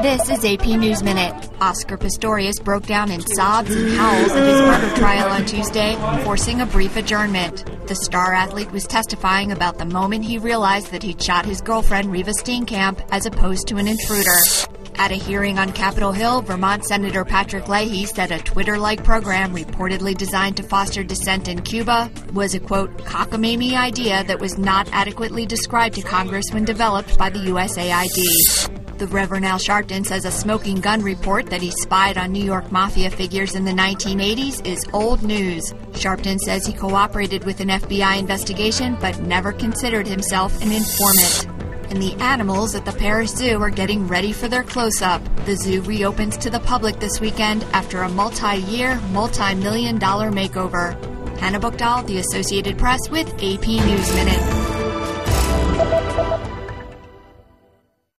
This is AP News Minute. Oscar Pistorius broke down in sobs and howls at his murder trial on Tuesday, forcing a brief adjournment. The star athlete was testifying about the moment he realized that he'd shot his girlfriend Reeva Steenkamp as opposed to an intruder. At a hearing on Capitol Hill, Vermont Senator Patrick Leahy said a Twitter like program reportedly designed to foster dissent in Cuba was a quote, cockamamie idea that was not adequately described to Congress when developed by the USAID. The Reverend Al Sharpton says a smoking gun report that he spied on New York Mafia figures in the 1980s is old news. Sharpton says he cooperated with an FBI investigation but never considered himself an informant and the animals at the Paris Zoo are getting ready for their close up. The zoo reopens to the public this weekend after a multi year, multi million dollar makeover. Hannah Buchdahl, The Associated Press, with AP News Minute.